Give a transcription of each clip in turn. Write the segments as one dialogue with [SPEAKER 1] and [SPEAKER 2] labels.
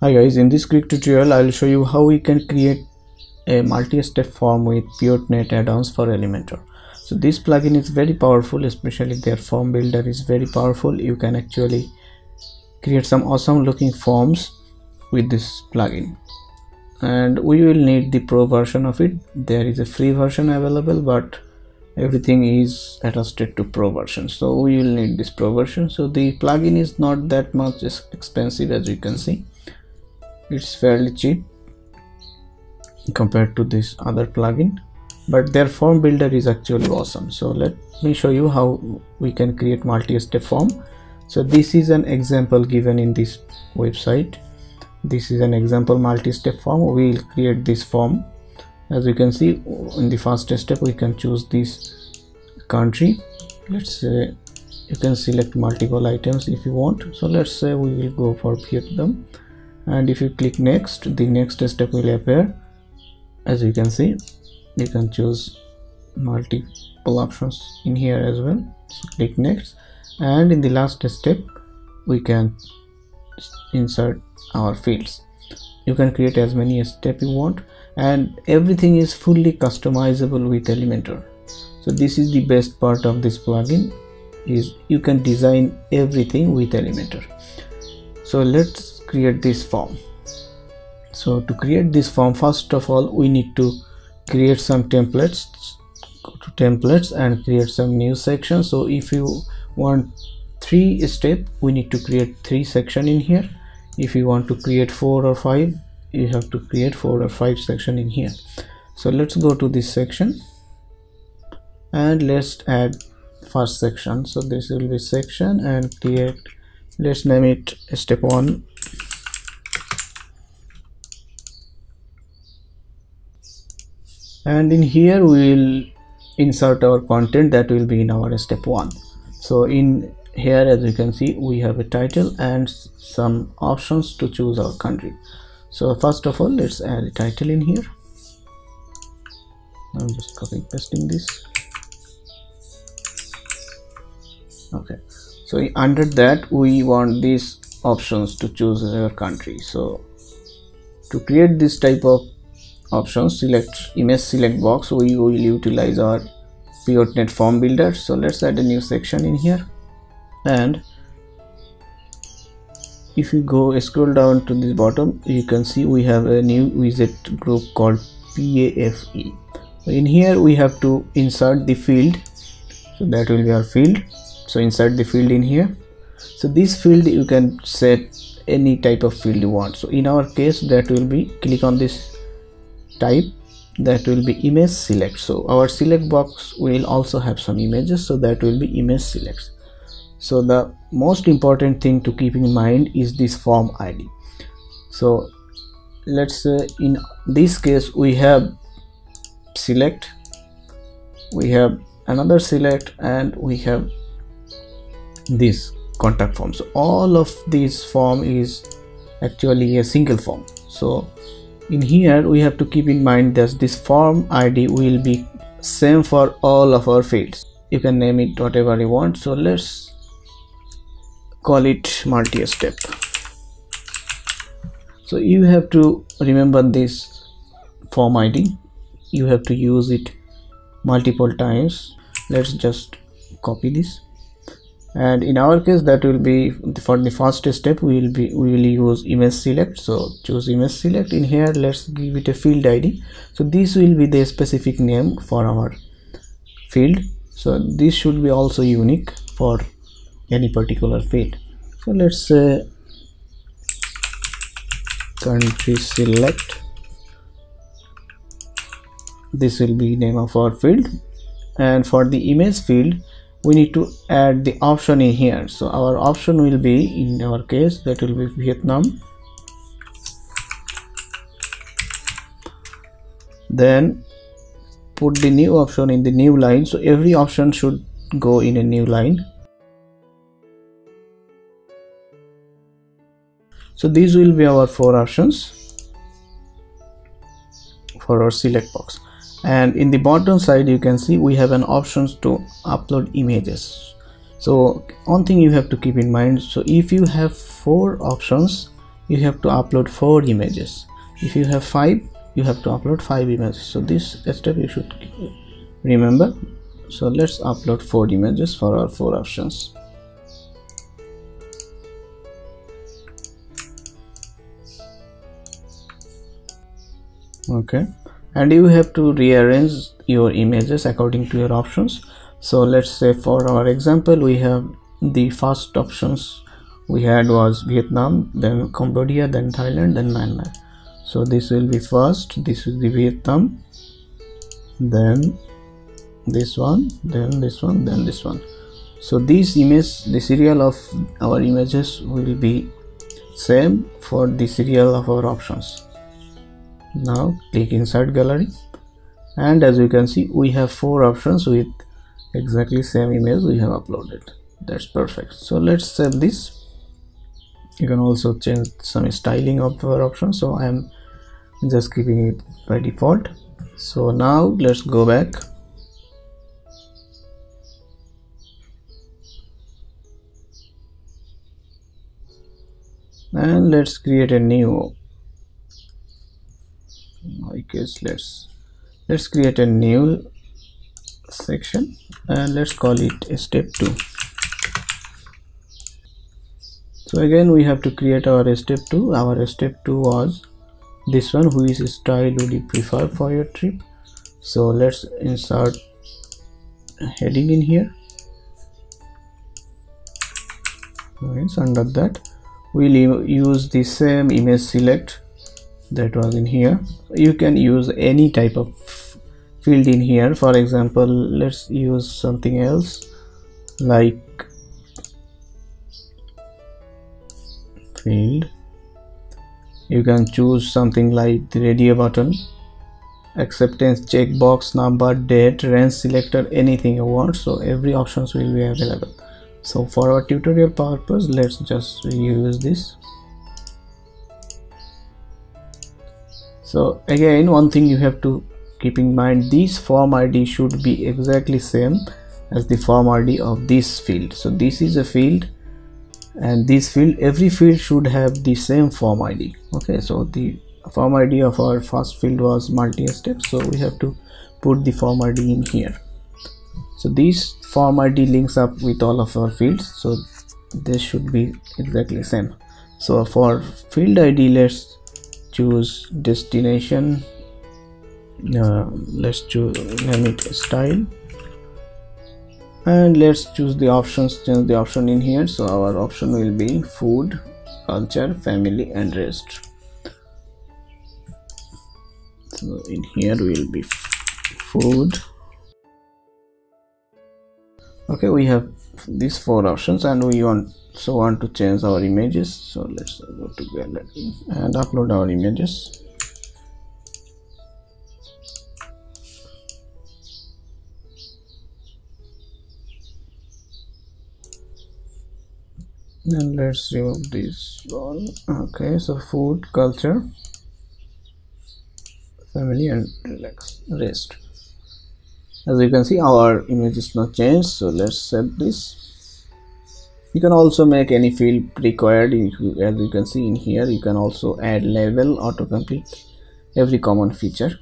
[SPEAKER 1] Hi guys, in this quick tutorial I will show you how we can create a multi-step form with Piotnet add-ons for Elementor. So this plugin is very powerful, especially their form builder is very powerful. You can actually create some awesome looking forms with this plugin. And we will need the pro version of it. There is a free version available, but everything is attached to pro version. So we will need this pro version. So the plugin is not that much expensive as you can see it's fairly cheap compared to this other plugin but their form builder is actually awesome. So let me show you how we can create multi-step form. So this is an example given in this website. This is an example multi-step form. We will create this form. As you can see in the first step we can choose this country. Let's say you can select multiple items if you want. So let's say we will go for Vietnam and if you click next the next step will appear. As you can see you can choose multiple options in here as well. So click next. And in the last step we can insert our fields. You can create as many step you want and everything is fully customizable with elementor. So this is the best part of this plugin is you can design everything with elementor. So let's create this form. So to create this form first of all we need to create some templates go to templates and create some new section. So if you want three step we need to create three section in here. If you want to create four or five you have to create four or five section in here. So let's go to this section and let's add first section. So this will be section and create let's name it step one and in here we will insert our content that will be in our step one. So in here as you can see we have a title and some options to choose our country. So first of all let's add a title in here. I'm just copy pasting this. Okay. So under that we want these options to choose our country. So to create this type of options select image select box. We will utilize our Piotnet form builder. So let's add a new section in here. And if you go scroll down to the bottom you can see we have a new widget group called PAFE in here we have to insert the field. So that will be our field. So insert the field in here. So this field you can set any type of field you want. So in our case that will be click on this type that will be image select. So our select box will also have some images so that will be image select. So the most important thing to keep in mind is this form id so let's say in this case we have select we have another select and we have this contact form. So all of this form is actually a single form. So in here we have to keep in mind that this form id will be same for all of our fields. You can name it whatever you want so let's call it multi-step. So you have to remember this form id you have to use it multiple times. Let's just copy this and in our case that will be for the first step we will be we will use image select. So choose image select. In here let's give it a field id so this will be the specific name for our field. So this should be also unique for any particular field. So let's say country select. This will be name of our field. And for the image field we need to add the option in here. So our option will be in our case that will be Vietnam. Then put the new option in the new line. So every option should go in a new line. So these will be our four options for our select box and in the bottom side you can see we have an options to upload images. So one thing you have to keep in mind so if you have four options you have to upload four images. If you have five you have to upload five images. So this step you should remember. So let's upload four images for our four options. Okay and you have to rearrange your images according to your options. So let's say for our example we have the first options we had was Vietnam then Cambodia then Thailand then Myanmar. So this will be first this is the Vietnam then this one then this one then this one. So these image the serial of our images will be same for the serial of our options now click inside gallery. And as you can see we have four options with exactly same image we have uploaded. That's perfect. So let's save this. You can also change some styling of our options so i am just keeping it by default. So now let's go back. And let's create a new I let's let's create a new section and let's call it step 2 so again we have to create our step 2 our step 2 was this one who is style would you prefer for your trip? So let's insert heading in here. Nice. under that we'll use the same image select that was in here. You can use any type of field in here. For example let's use something else like field. You can choose something like the radio button acceptance checkbox number date range selector anything you want. So every options will be available. So for our tutorial purpose let's just use this so again one thing you have to keep in mind this form id should be exactly same as the form id of this field. So this is a field and this field every field should have the same form id okay so the form id of our first field was multi-step so we have to put the form id in here. So this form id links up with all of our fields so this should be exactly same. So for field id let's choose destination. Uh, let's choose name it style. And let's choose the options change the option in here. So our option will be food culture family and rest. So in here will be food. Okay we have these four options and we want so want to change our images. So let's go to gallery and upload our images. And let's remove this one. Okay so food culture family and relax rest as you can see our image is not changed so let's set this. You can also make any field required. As you can see in here you can also add label autocomplete every common feature.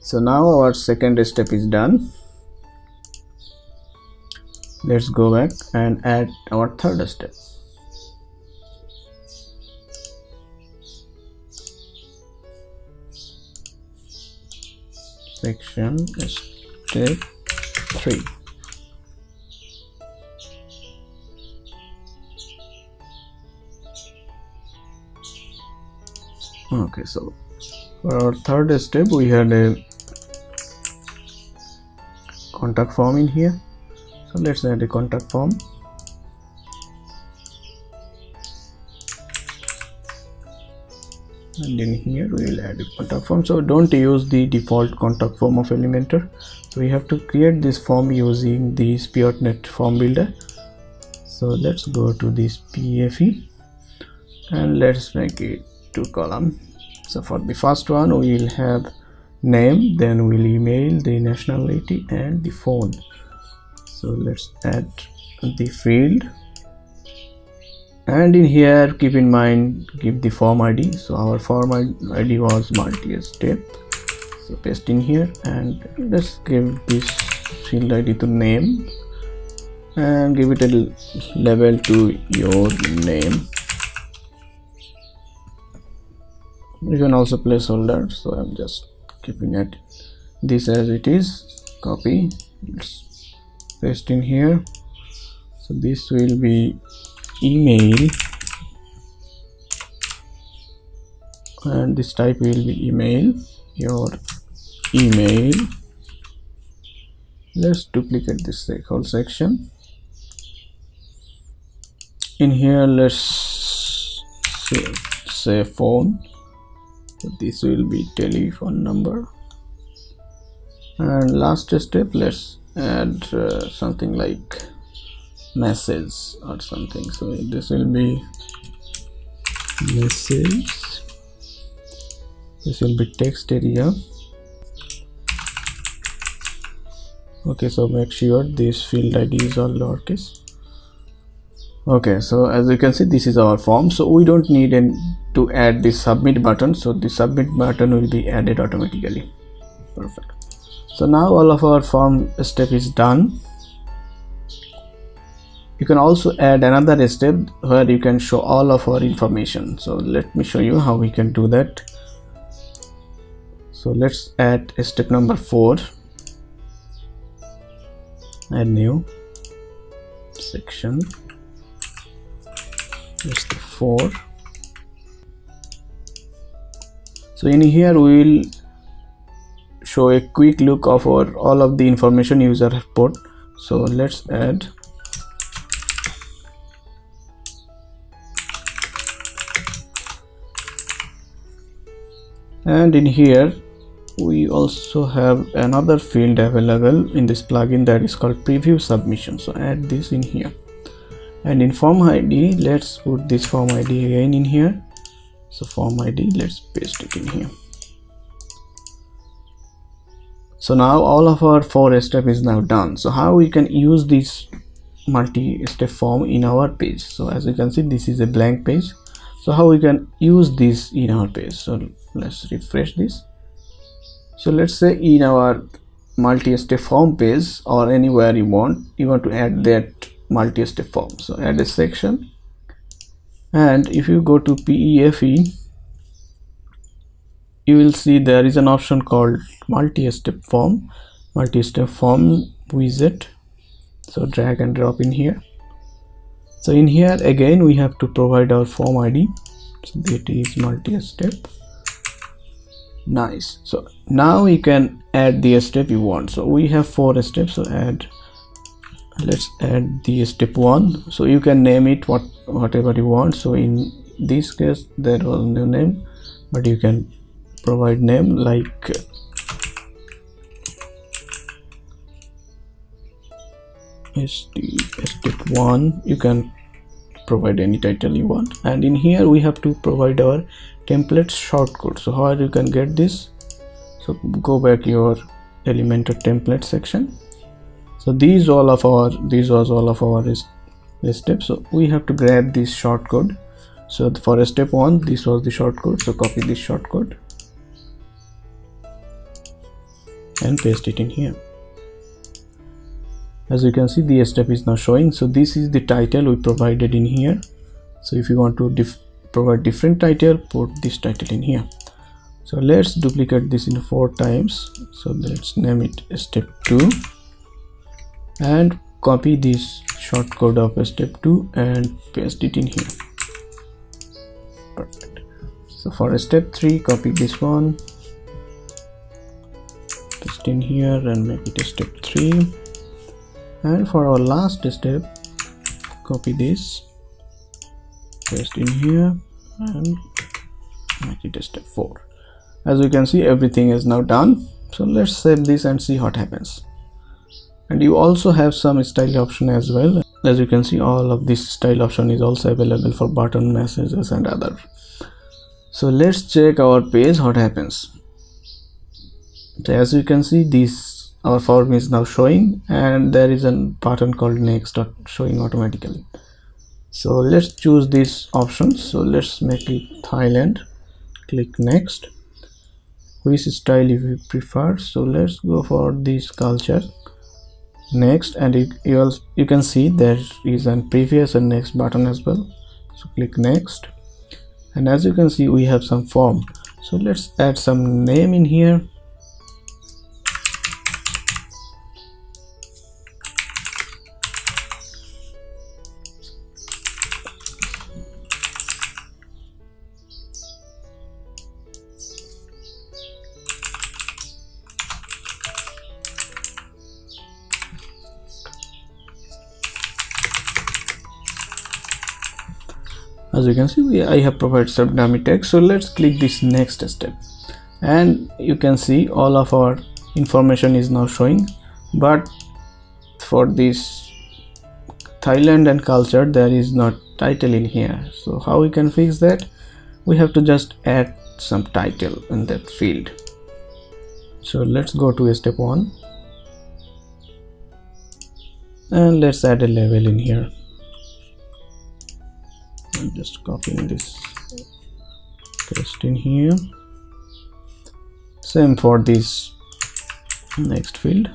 [SPEAKER 1] So now our second step is done. Let's go back and add our third step. Section step 3 okay so for our third step we had a contact form in here. So let's add a contact form and in here we will add a contact form. So don't use the default contact form of elementor. So we have to create this form using the Piotnet form builder. So let's go to this pfe and let's make it two column. So for the first one we will have name then we'll email the nationality and the phone. So let's add the field and in here keep in mind give the form id so our form id was multi-step. So paste in here and let's give this field id to name. And give it a level to your name. You can also place holder so i'm just keeping it this as it is. Copy. Let's paste in here. So this will be email. And this type will be email your email. Let's duplicate this whole section. In here let's say, say phone. This will be telephone number. And last step let's add uh, something like message or something. So this will be message. This will be text area. Okay so make sure this field id is all lowercase. Okay so as you can see this is our form. So we don't need an, to add the submit button. So the submit button will be added automatically. Perfect. So now all of our form step is done you can also add another step where you can show all of our information. So let me show you how we can do that. So let's add step number four. Add new section. Step four. So in here we will show a quick look of our all of the information user put so let's add and in here we also have another field available in this plugin that is called preview submission. So add this in here. And in form id let's put this form id again in here. So form id let's paste it in here. So now all of our four step is now done. So how we can use this multi-step form in our page? So as you can see this is a blank page. So how we can use this in our page? So let's refresh this. So let's say in our multi-step form page or anywhere you want you want to add that multi-step form. So add a section. And if you go to PAFE you will see there is an option called multi-step form multi-step form widget so drag and drop in here. So in here again we have to provide our form id so that is multi-step nice. So now we can add the step you want. So we have four steps. So add let's add the step one. So you can name it what whatever you want. So in this case there was no name but you can provide name like step 1 you can provide any title you want. And in here we have to provide our template shortcode. So how you can get this? So go back your elementor template section. So these all of our these was all of our steps so we have to grab this shortcode. So for step one this was the shortcode. So copy this shortcode and paste it in here. As you can see the step is now showing. So this is the title we provided in here. So if you want to provide different title put this title in here. So let's duplicate this in four times. So let's name it step 2 and copy this shortcode of step 2 and paste it in here. Perfect. So for step 3 copy this one paste in here and make it a step 3 and for our last step copy this paste in here and make it a step 4 as you can see everything is now done. So let's save this and see what happens. And you also have some style option as well. As you can see all of this style option is also available for button messages and other. So let's check our page what happens. So as you can see this our form is now showing and there is a button called next showing automatically so let's choose these options. So let's make it Thailand. Click next. Which style if you prefer? So let's go for this culture. Next and you, you, also, you can see there is a previous and next button as well. So click next. And as you can see we have some form. So let's add some name in here can see we, I have provided some dummy text so let's click this next step. And you can see all of our information is now showing but for this Thailand and culture there is not title in here. So how we can fix that? We have to just add some title in that field. So let's go to step one. And let's add a label in here I'm just copying this paste in here. Same for this next field.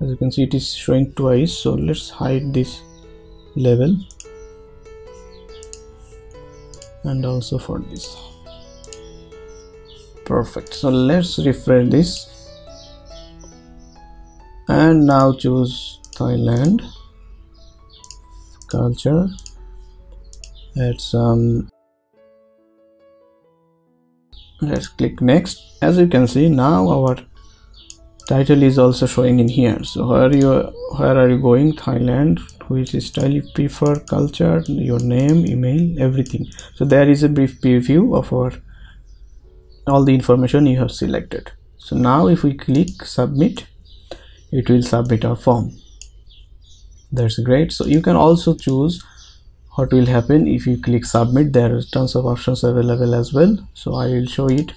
[SPEAKER 1] As you can see it is showing twice so let's hide this level. And also for this. Perfect. So let's refresh this. And now choose Thailand culture. Add some um, let's click next. As you can see now our title is also showing in here. So where you where are you going? Thailand which style you prefer culture your name email everything. So there is a brief preview of our all the information you have selected. So now if we click submit it will submit our form that's great. So you can also choose what will happen if you click submit. There are tons of options available as well. So i will show it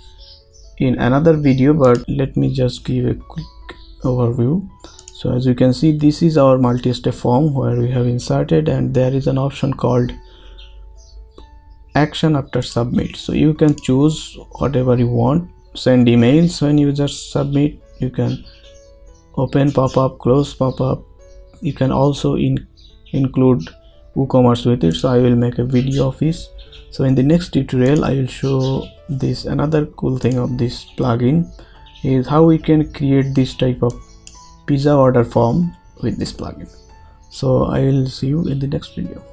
[SPEAKER 1] in another video but let me just give a quick overview. So as you can see this is our multi-step form where we have inserted and there is an option called action after submit. So you can choose whatever you want. Send emails when you just submit. You can open pop-up close pop-up you can also in include woocommerce with it so i will make a video of this. So in the next tutorial i will show this another cool thing of this plugin is how we can create this type of pizza order form with this plugin. So i will see you in the next video